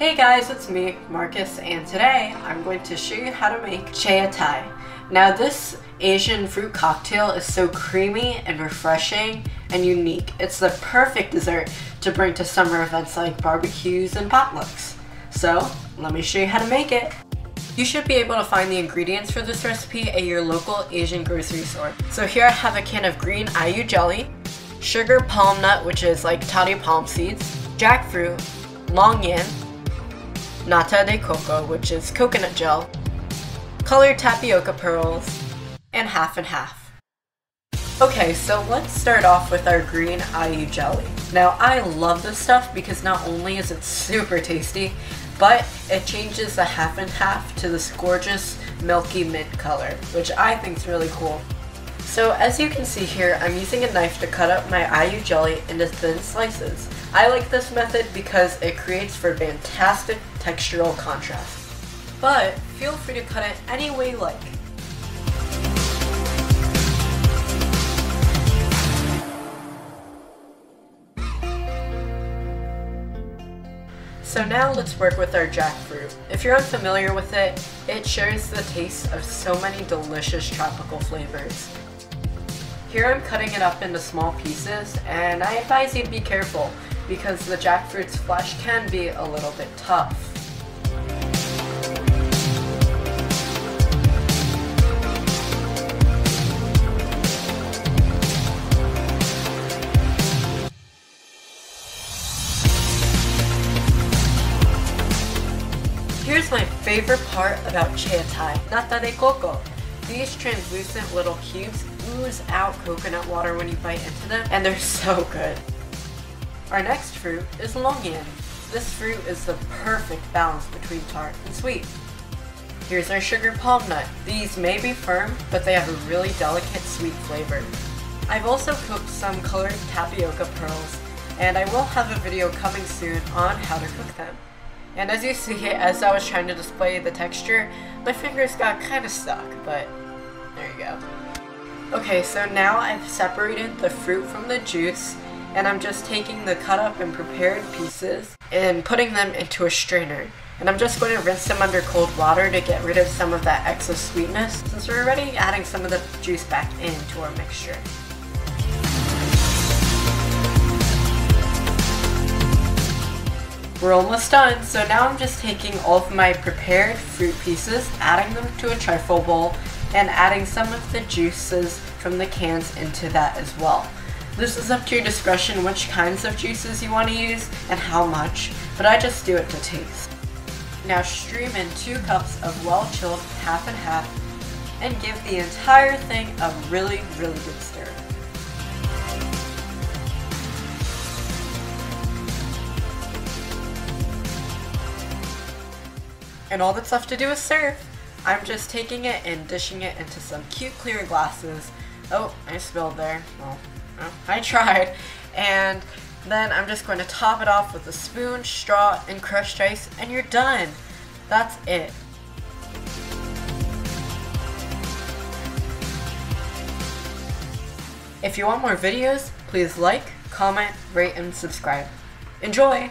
Hey guys, it's me, Marcus, and today I'm going to show you how to make Chè Thái. Now this Asian fruit cocktail is so creamy and refreshing and unique. It's the perfect dessert to bring to summer events like barbecues and potlucks. So, let me show you how to make it. You should be able to find the ingredients for this recipe at your local Asian grocery store. So here I have a can of green Ai-Yu jelly, sugar palm nut, which is like toddy palm seeds, jackfruit, longan, nata de coco, which is coconut gel, colored tapioca pearls, and half and half. Okay, so let's start off with our green Ai-Yu jelly. Now, I love this stuff because not only is it super tasty, but it changes the half and half to this gorgeous milky mint color, which I think is really cool. So as you can see here, I'm using a knife to cut up my Ai-Yu jelly into thin slices. I like this method because it creates for fantastic textural contrast. But feel free to cut it any way you like. So now let's work with our jackfruit. If you're unfamiliar with it, it shares the taste of so many delicious tropical flavors. Here I'm cutting it up into small pieces, and I advise you to be careful because the jackfruit's flesh can be a little bit tough. Here's my favorite part about Chè Thái, nata de coco. These translucent little cubes ooze out coconut water when you bite into them, and they're so good. Our next fruit is longan. This fruit is the perfect balance between tart and sweet. Here's our sugar palm nut. These may be firm, but they have a really delicate sweet flavor. I've also cooked some colored tapioca pearls, and I will have a video coming soon on how to cook them. And as you see, as I was trying to display the texture, my fingers got kind of stuck, but there you go. Okay, so now I've separated the fruit from the juice, and I'm just taking the cut up and prepared pieces and putting them into a strainer. And I'm just going to rinse them under cold water to get rid of some of that excess sweetness, since we're already adding some of the juice back into our mixture. We're almost done, so now I'm just taking all of my prepared fruit pieces, adding them to a trifle bowl, and adding some of the juices from the cans into that as well. This is up to your discretion which kinds of juices you want to use and how much, but I just do it to taste. Now stream in 2 cups of well-chilled half and half and give the entire thing a really, really good stir. And all that's left to do is serve. I'm just taking it and dishing it into some cute clear glasses. Oh, I spilled there. Well, I tried. And then I'm just going to top it off with a spoon, straw, and crushed ice, and you're done. That's it. If you want more videos, please like, comment, rate, and subscribe. Enjoy!